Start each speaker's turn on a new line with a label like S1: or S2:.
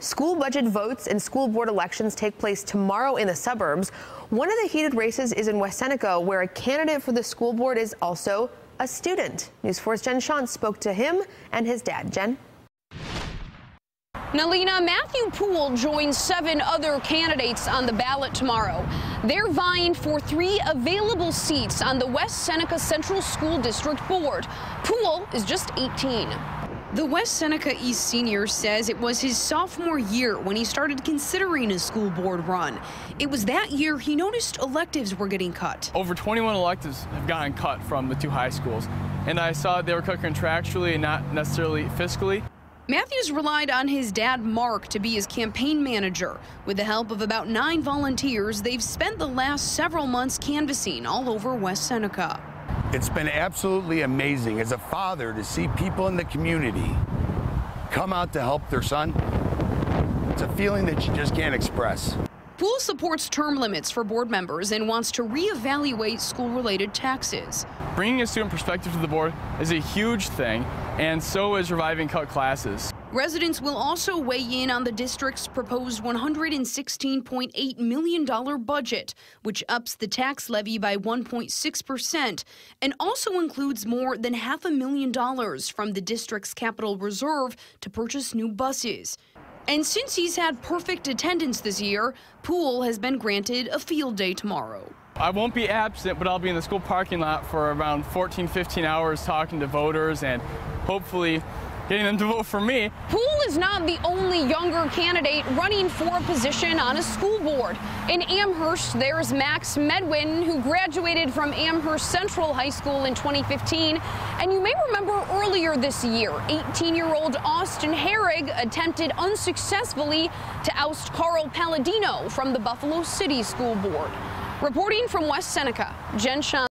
S1: School budget votes and school board elections take place tomorrow in the suburbs. One of the heated races is in West Seneca, where a candidate for the school board is also a student. News 4's Jen Schanz spoke to him and his dad. Jen?
S2: Nalina, Matthew Poole joins seven other candidates on the ballot tomorrow. They're vying for three available seats on the West Seneca Central School District Board. Poole is just 18. The West Seneca East senior says it was his sophomore year when he started considering a school board run. It was that year he noticed electives were getting cut.
S3: Over 21 electives have gotten cut from the two high schools, and I saw they were cut contractually and not necessarily fiscally.
S2: Matthews relied on his dad, Mark, to be his campaign manager. With the help of about nine volunteers, they've spent the last several months canvassing all over West Seneca.
S4: It's been absolutely amazing as a father to see people in the community come out to help their son. It's a feeling that you just can't express.
S2: Poole supports term limits for board members and wants to reevaluate school-related taxes.
S3: Bringing a student perspective to the board is a huge thing, and so is reviving cut classes.
S2: Residents will also weigh in on the district's proposed $116.8 million budget, which ups the tax levy by 1.6% and also includes more than half a million dollars from the district's capital reserve to purchase new buses. And since he's had perfect attendance this year, Poole has been granted a field day tomorrow.
S3: I won't be absent, but I'll be in the school parking lot for around 14, 15 hours talking to voters and hopefully getting them to vote for me.
S2: Poole is not the only younger candidate running for a position on a school board. In Amherst, there's Max Medwin, who graduated from Amherst Central High School in 2015. And you may remember earlier this year, 18-year-old Austin Herrig attempted unsuccessfully to oust Carl Paladino from the Buffalo City School Board. Reporting from West Seneca, Jen Schanz.